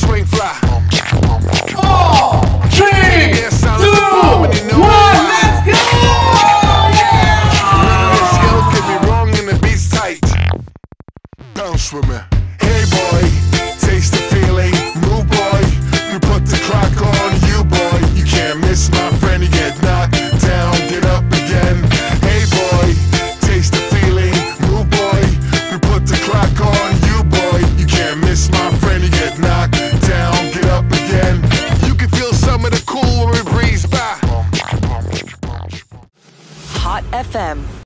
swing fly. Four, three, Yeah, sound two, like a you know one, why. let's go! Skill could be wrong and the beat's tight. Bounce with me. Hey boy, Hot FM.